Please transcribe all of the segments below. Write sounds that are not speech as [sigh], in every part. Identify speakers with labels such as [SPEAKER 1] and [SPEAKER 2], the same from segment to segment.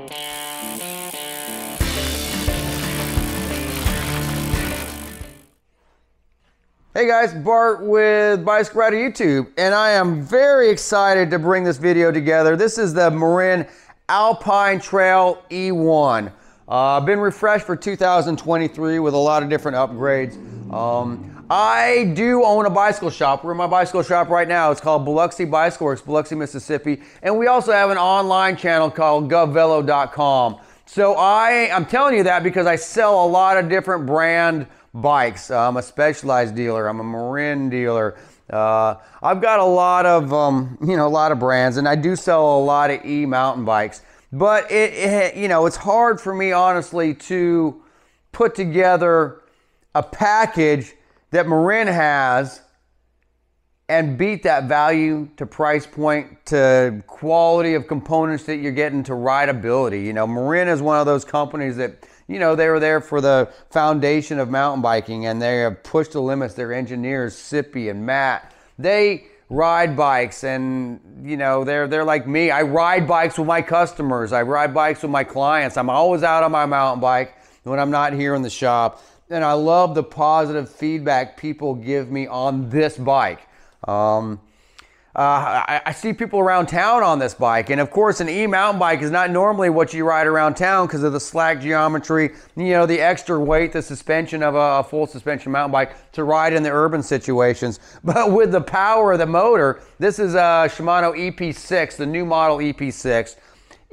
[SPEAKER 1] Hey guys, Bart with Bicycle Rider YouTube, and I am very excited to bring this video together. This is the Marin Alpine Trail E1. Uh, been refreshed for 2023 with a lot of different upgrades. Um, I do own a bicycle shop. We're in my bicycle shop right now. It's called Biloxi Bicycle Works, Biloxi, Mississippi. And we also have an online channel called govvelo.com. So I, I'm telling you that because I sell a lot of different brand bikes. I'm a specialized dealer. I'm a Marin dealer. Uh, I've got a lot of, um, you know, a lot of brands, and I do sell a lot of e mountain bikes. But it, it, you know, it's hard for me honestly to put together a package that Marin has and beat that value to price point to quality of components that you're getting to rideability. You know, Marin is one of those companies that you know, they were there for the foundation of mountain biking and they have pushed the limits. Their engineers, Sippy and Matt, they ride bikes and you know they're they're like me i ride bikes with my customers i ride bikes with my clients i'm always out on my mountain bike when i'm not here in the shop and i love the positive feedback people give me on this bike um, uh, I, I, see people around town on this bike. And of course, an e mountain bike is not normally what you ride around town because of the slack geometry, you know, the extra weight, the suspension of a, a, full suspension mountain bike to ride in the urban situations. [laughs] But with the power of the motor, this is a Shimano EP6, the new model EP6.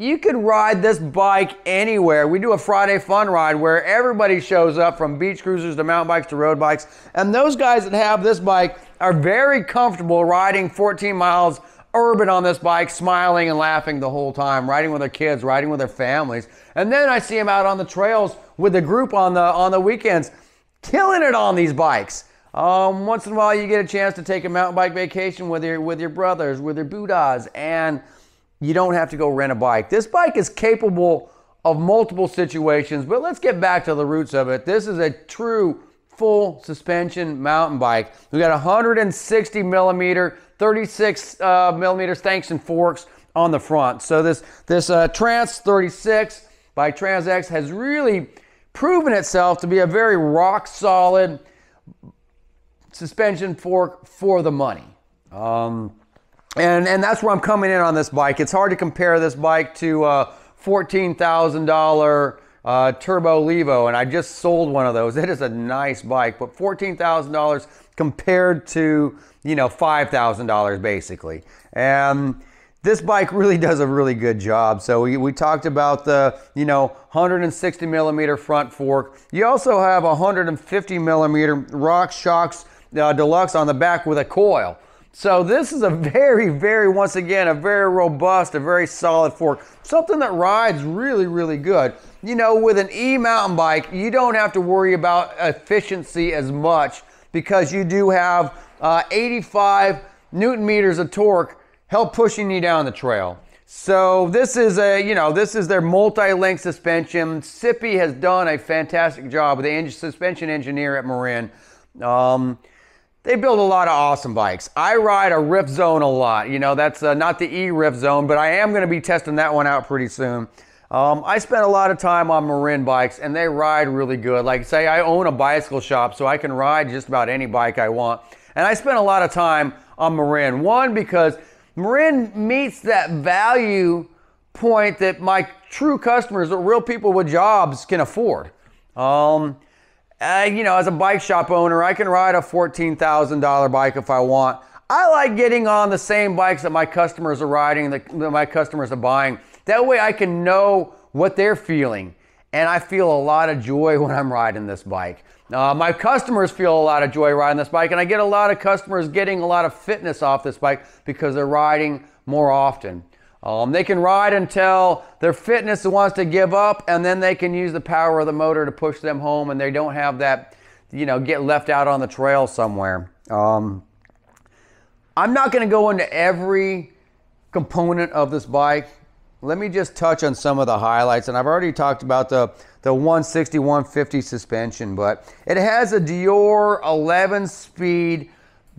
[SPEAKER 1] You could ride this bike anywhere. We do a Friday fun ride where everybody shows up from beach cruisers to mountain bikes to road bikes. And those guys that have this bike are very comfortable riding 14 miles urban on this bike, smiling and laughing the whole time, riding with their kids, riding with their families. And then I see them out on the trails with the group on the on the weekends, killing it on these bikes. Um, once in a while, you get a chance to take a mountain bike vacation with your with your brothers, with your buddhas, and you don't have to go rent a bike. This bike is capable of multiple situations, but let's get back to the roots of it. This is a true full suspension mountain bike. We got 160 millimeter, 36 uh, millimeter stanchion forks on the front. So this this uh, Trans 36 by TranzX has really proven itself to be a very rock solid suspension fork for the money. Um, and, and that's where I'm coming in on this bike. It's hard to compare this bike to a $14,000 uh, Turbo Levo, and I just sold one of those. [laughs] It is a nice bike, but $14,000 compared to, you know, $5,000 basically. And this bike really [laughs] does a really good job. So we, we talked about the, you know, 160 millimeter front fork. You also have 150 millimeter RockShox uh, Deluxe on the back with a coil. So this is a very, very, once again, a very robust, a very solid fork. Something that rides really, really good. You know, with an e-mountain bike, you don't have to worry about efficiency as much because you do have uh, 85 newton meters of torque help pushing you down the trail. So this is a, you know, this is their multi-link suspension. Sippy has done a fantastic job with the suspension engineer at Marin. Um, they build a lot of awesome bikes. I ride a Rift Zone a lot. You know, that's uh, not the E Rift Zone, but I am going to be testing that one out pretty soon. Um, I spend a lot of time on Marin bikes, and they ride really good. Like, say, I own a bicycle shop, so I can ride just about any bike I want. And I spend a lot of time on Marin. One, because Marin meets that value point that my true customers, the real people with jobs, can afford. Um, uh, you know, as a bike shop owner, I can ride a $14,000 bike if I want. I like getting on the same bikes that my customers are riding, that my customers are buying. That way I can know what they're feeling. And I feel a lot of joy [laughs] when I'm riding this bike. Uh, my customers feel a lot of joy riding this bike, and I get a lot of customers getting a lot of fitness off this bike because they're riding more often. Um, they can ride until their fitness wants to give up, and then they can use the power of the motor to push them home, and they don't have that, you know, get left out on the trail somewhere. Um, I'm not going to go into every component of this bike. Let me just touch on some of the highlights, and I've already talked about the the 160 150 suspension, but it has a Deore 11 speed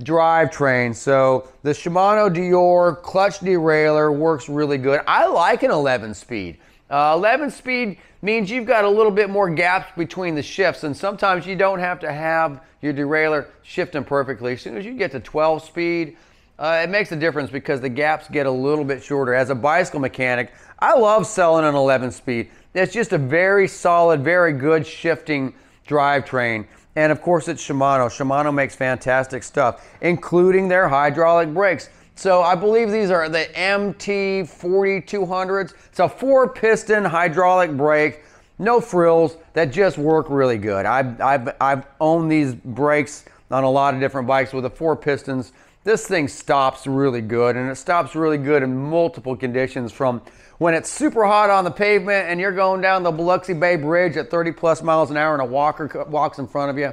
[SPEAKER 1] drivetrain. So the Shimano Deore clutch derailleur works really good. I like an 11 speed. Uh, 11 speed means you've got a little bit more gaps between the shifts, and sometimes you don't have to have your derailleur shifting perfectly. As soon as you get to 12 speed, uh, it makes a difference because the gaps get a little bit shorter. As a bicycle mechanic, I love selling an 11 speed. It's just a very solid, very good shifting drivetrain. And of course, it's Shimano. Shimano makes fantastic stuff, including their hydraulic brakes. So I believe these are the MT4200s. It's a four piston hydraulic brake, no frills, that just work really good. I've, I've, I've owned these brakes on a lot of different bikes with the four pistons. This thing stops really good and it stops really good in multiple conditions from when it's super hot on the pavement and you're going down the Biloxi Bay Bridge at 30 plus miles an hour and a walker walks in front of you,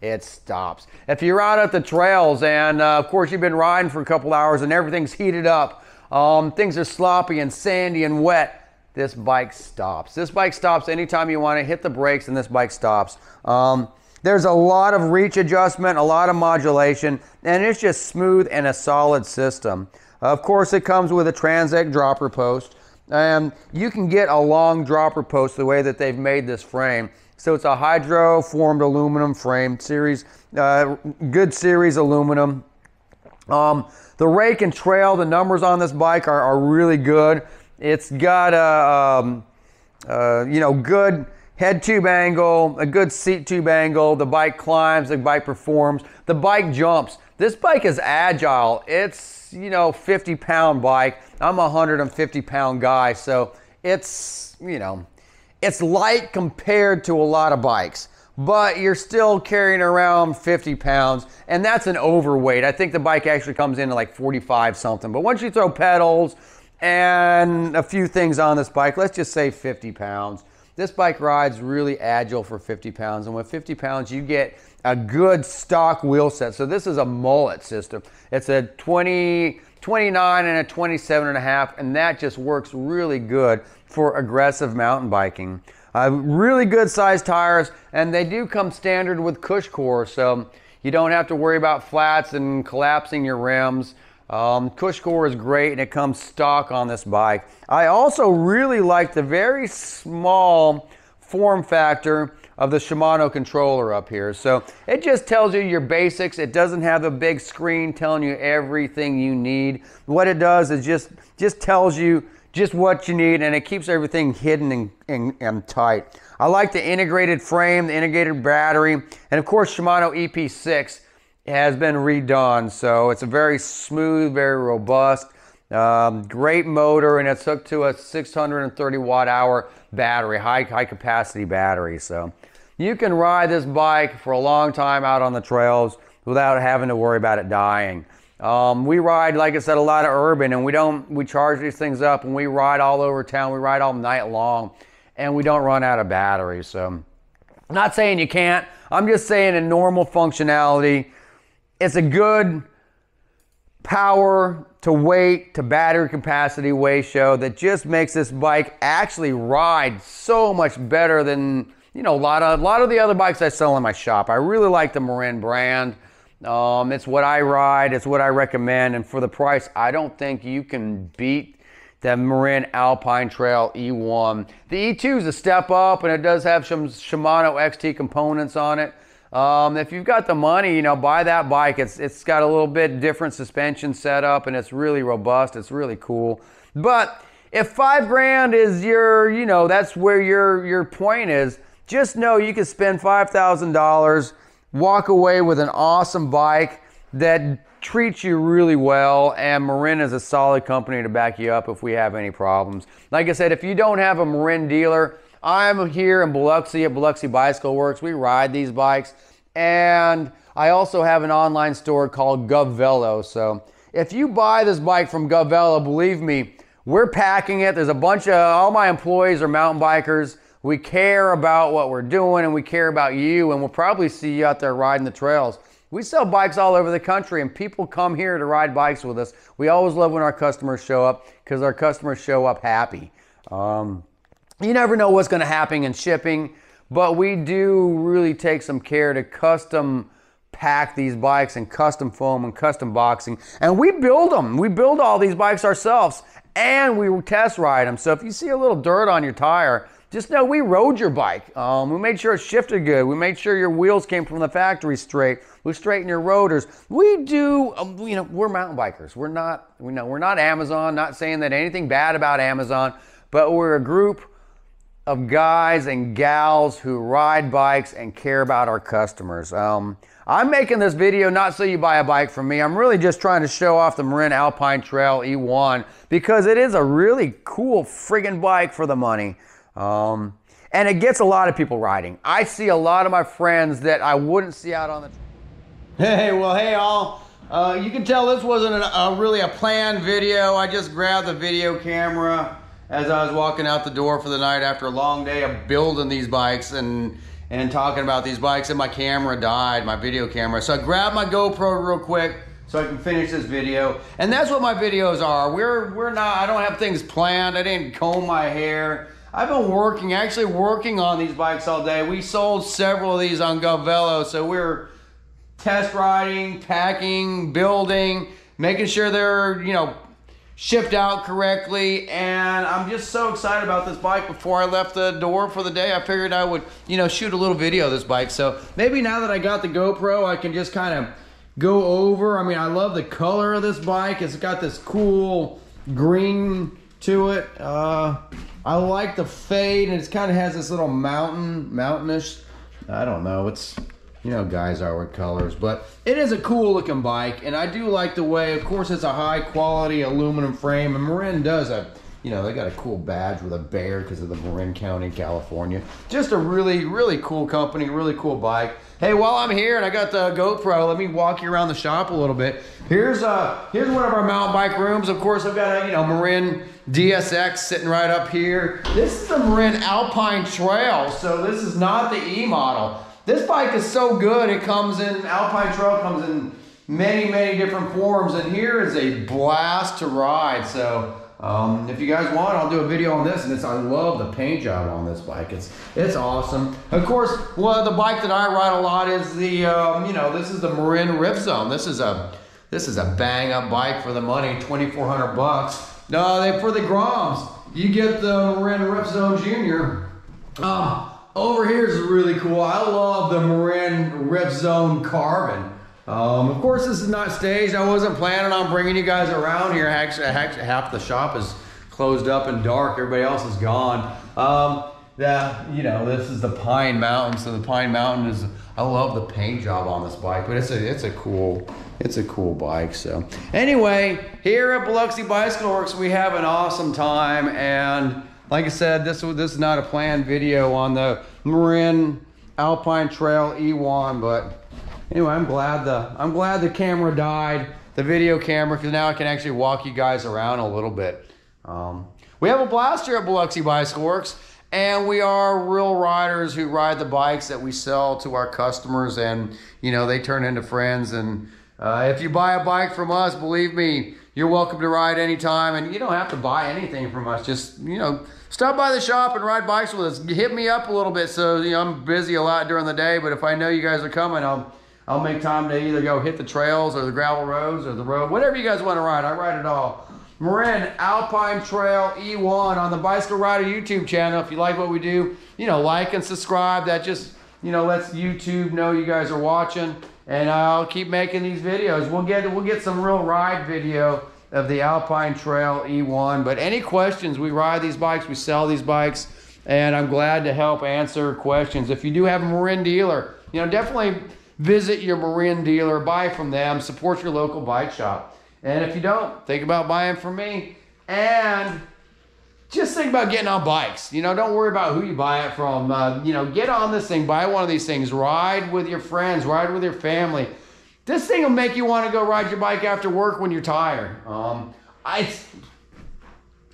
[SPEAKER 1] it stops. If you're out at the trails and uh, of course you've been riding for a couple hours and everything's heated up, um, things are sloppy and sandy and wet, this bike stops. This bike stops anytime you want to hit the brakes and this bike stops. Um, there's a lot of reach adjustment, a lot of modulation, and it's just smooth and a solid system. Of course, it comes with a TranzX dropper post. Um, you can get a long dropper post the way that they've made this frame. So it's a hydro formed aluminum frame series, uh, good series aluminum. Um, the rake and trail, the numbers on this bike are, are really good. It's got a, um, uh, you know, good head tube angle, a good seat tube angle. The bike climbs, the bike performs, the bike jumps. This bike is agile. It's, you know, 50 pound bike. I'm a 150 pound guy, so it's, you know, it's light compared to a lot of bikes, but you're still carrying around 50 pounds, and that's an overweight. I think the bike actually comes in at like 45 something, but once you throw pedals and a few things on this bike, let's just say 50 pounds. This bike rides really agile for 50 pounds, and with 50 pounds, you get a good stock wheel set. So this is a mullet system. It's a 20, 29 and a 27 and a half, and that just works really good for aggressive mountain biking. Uh, really good sized tires, and they do come standard with CushCore. so you don't have to worry about flats and collapsing your rims. Um, CushCore is great, and it comes stock on this bike. I also really like the very small form factor of the Shimano controller up here. So it just tells you your basics. It doesn't have a big screen telling you everything you need. What it does is just, just tells you just what you need and it keeps everything hidden and, and, and tight. I like the integrated frame, the integrated battery, and of course Shimano EP6 has been redone. So it's a very smooth, very robust, um, great motor, and it's hooked to a 630 watt hour battery, high, high capacity battery. So you can ride this bike for a long time out on the trails without having to worry about it dying. Um, we ride, like I said, a lot of urban, and we don't we charge these things up, and we ride all over town. We ride all night long, and we don't run out of batteries. So, I'm not saying you can't. I'm just saying in normal functionality, it's a good power to weight to battery capacity ratio that just makes this bike actually ride so much better than you know, a lot of a lot of the other bikes I sell in my shop. I really like the Marin brand. Um, it's what I ride. It's what I recommend. And for the price, I don't think you can beat the Marin Alpine Trail E1. The E2 is a step up, and it does have some Shimano XT components on it. Um, if you've got the money, you know, buy that bike. It's it's got a little bit different suspension setup, and it's really robust. It's really cool. But if five grand is your, you know, that's where your your point is just know you can spend $5,000, walk away with an awesome bike that treats you really well, and Marin is a solid company to back you up if we have any problems. Like I said, if you don't have a Marin dealer, I'm here in Biloxi at Biloxi Bicycle Works. We ride these bikes, and I also have an online store called GovVelo. So if you buy this bike from GovVelo, believe me, we're packing it. There's a bunch of, all my employees are mountain bikers. We care about what we're doing and we care about you, and we'll probably see you out there riding the trails. We sell bikes all over the country, and people come here to ride bikes with us. We always love when our customers show up because our customers show up happy. Um, you never know what's going to happen in shipping, but we do really take some care to custom pack these bikes and custom foam and custom boxing. And we build them. We build all these bikes ourselves and we test ride them. So if you see a little dirt on your tire, just know we rode your bike. Um, we made sure it shifted good. We made sure your wheels came from the factory straight. We straighten your rotors. We do, um, you know, we're mountain bikers. We're not, we know, we're not Amazon. Not saying that anything bad about Amazon, but we're a group of guys and gals who ride bikes and care about our customers. Um, I'm making this video not so you buy a bike from me. I'm really just trying to show off the Marin Alpine Trail E1 because it is a really cool friggin' bike for the money. Um, and it gets a lot of people riding. I see a lot of my friends that I wouldn't see out on the. Hey, well, hey, all. Uh, you can tell this wasn't a, a really a planned video. I just grabbed the video camera as I was walking out the door for the night after a long day of building these bikes and and talking about these bikes and my camera died, my video camera. So I grabbed my GoPro real quick so I can finish this video. And that's what my videos are. We're we're not I don't have things planned. I didn't comb my hair. I've been working, actually working on these bikes all day. We sold several of these on GovVelo, so we're test riding, packing, building, making sure they're, you know, shipped out correctly. And I'm just so excited about this bike. Before I left the door for the day, I figured I would, you know, shoot a little video of this bike. So maybe now that I got the GoPro, I can just kind of go over. I mean, I love the color of this bike. It's got this cool green to it. Uh, I like the fade, and it kind of has this little mountain, mountainish. I don't know. It's you know, guys are with colors, but it is a cool looking bike, and I do like the way. Of course, it's a high quality aluminum frame, and Marin does a. You know, they got a cool badge with a bear because of the Marin County, California. Just a really, really cool company, really cool bike. Hey, while I'm here and I got the GoPro, let me walk you around the shop a little bit. Here's uh, here's one of our mountain bike rooms. Of course, I've got a you know Marin DSX sitting right up here. This is the Marin Alpine Trail, so this is not the E model. This bike is so good, it comes in, Alpine Trail comes in many, many different forms, and here is a blast to ride. So um, if you guys want, I'll do a video on this, and it's I love the paint job on this bike. It's it's awesome. Of course, well, the bike that I ride a lot is the um, you know this is the Marin Rift Zone. This is a this is a bang up bike for the money, 2,400 bucks. No, they for the Groms. You get the Marin Rift Zone Junior. Um, over here is really cool. I love the Marin Rift Zone Carbon. Um, of course, this is not staged. I wasn't planning on bringing you guys around here. Actually, half the shop is closed up and dark. Everybody else is gone. Um, that you know, this is the Pine Mountain. So the Pine Mountain is. I love the paint job on this bike, but it's a it's a cool it's a cool bike. So anyway, here at Biloxi Bicycle Works, we have an awesome time, and like I said, this this is not a planned video on the Marin Alpine Trail E1, but anyway, I'm glad the I'm glad the camera died, the video camera, because now I can actually walk you guys around a little bit. Um, we have a blast here at Biloxi Bicycle Works, and we are real riders who ride the bikes that we sell to our customers, and you know they turn into friends. And uh, if you buy a bike from us, believe me, you're welcome to ride anytime, and you don't have to buy anything from us. Just you know stop by the shop and ride bikes with us. Hit me up a little bit. So you know, I'm busy a lot during the day, but if I know you guys are coming, I'll I'll make time to either go hit the trails or the gravel roads or the road, whatever you guys want to ride. I ride it all. Marin Alpine Trail E1 on the Bicycle Rider YouTube channel. If you like what we do, you know, like and subscribe. That just you know lets YouTube know you guys are watching, and I'll keep making these videos. We'll get we'll get some real ride video of the Alpine Trail E1. But any questions, we ride these bikes, we sell these bikes, and I'm glad to help answer questions. If you do have a Marin dealer, you know, definitely visit your Marin dealer, buy from them, support your local bike shop. And if you don't, think about buying from me. And just think about getting on bikes. You know, don't worry about who you buy it from. Uh, you know, get on this thing, buy one of these things, ride with your friends, ride with your family. This thing will make you want to go ride your bike after work when you're tired. Um, I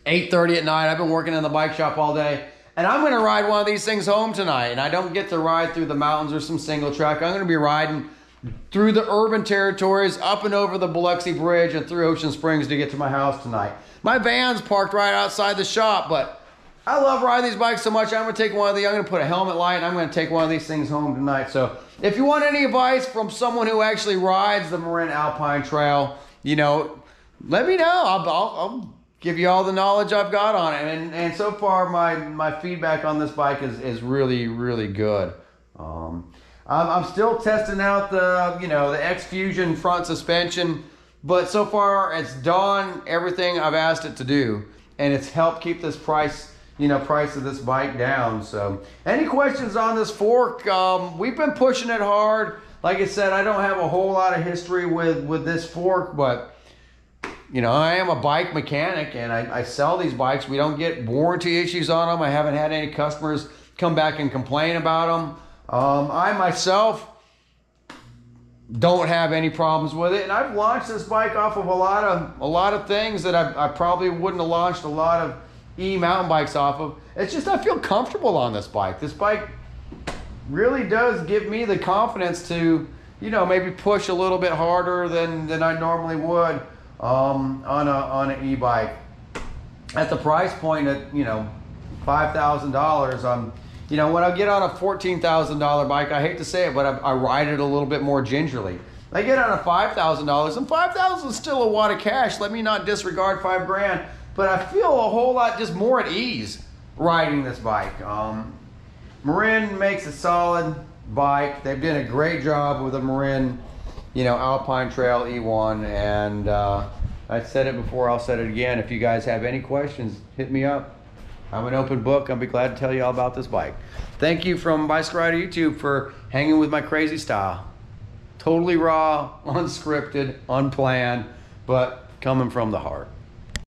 [SPEAKER 1] 8:30 at night. I've been working in the bike shop all day, and I'm going to ride one of these things home tonight. And I don't get to ride through the mountains or some single track. I'm going to be riding through the urban territories, up and over the Biloxi Bridge, and through Ocean Springs to get to my house tonight. My van's parked right outside the shop, but I love riding these bikes so much. I'm gonna take one of the. I'm gonna put a helmet light. and I'm gonna take one of these things home tonight. So if you want any advice from someone who actually rides the Marin Alpine Trail, you know, let me know. I'll, I'll, I'll give you all the knowledge I've got on it. And and so far my my feedback on this bike is is really really good. Um, I'm, I'm still testing out the you know the X Fusion front suspension, but so far it's done everything I've asked it to do, and it's helped keep this price you know, price of this bike down. So, any questions on this fork? Um, we've been pushing it hard. Like I said, I don't have a whole lot of history with with this fork, but you know, I am a bike mechanic and I, I sell these bikes. We don't get warranty issues on them. I haven't had any customers come back and complain about them. Um, I myself don't have any problems with it, and I've launched this bike off of a lot of a lot of things that I, I probably wouldn't have launched a lot of e mountain bikes off of. It's just I feel comfortable on this bike. This bike really does give me the confidence to, you know, maybe push a little bit harder than, than I normally would um, on a on an e-bike. At the price point at you know five thousand dollars, I'm you know when I get on a fourteen thousand dollar bike, I hate to say it, but I, I ride it a little bit more gingerly. I get on a five thousand dollars, and five thousand is still a wad of cash. Let me not disregard five grand but I feel a whole lot just more at ease riding this bike. Um, Marin makes a solid bike. They've done a great job with the Marin, you know, Alpine Trail E1. And uh, I said it before, I'll say it again. If you guys have any questions, hit me up. I'm an open book. I'll be glad to tell you all about this bike. Thank you from Bicycle Rider YouTube for hanging with my crazy style. Totally raw, [laughs] unscripted, unplanned, but coming from the heart.